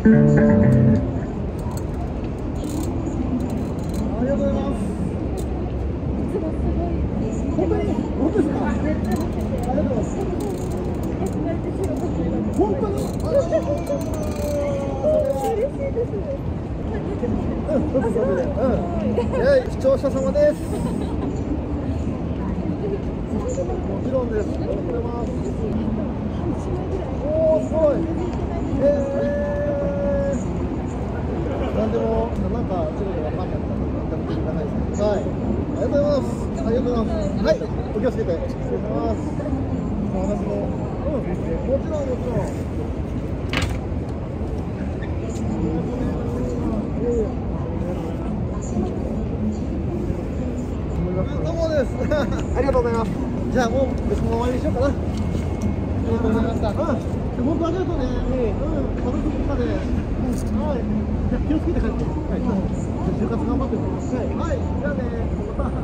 視聴者様です。もちろんです。ありがとうございます。おお、すごい。えー。なんでも、なんか、ちょっとわかんないから、見ていただいて。はい。ありがとうございます。ありがとうございます。はい。お気をつけて。失礼します。私も。うん。もちろん、もちろん。ありがとうございます。じゃあもう別の終わりにしようかな。ありがとうございました。うん。本当ありがとうね。えー、うん、家族とかで。はい。じゃ気をつけて帰って。はい。じゃ就活頑張ってください。はい。じゃあね。また。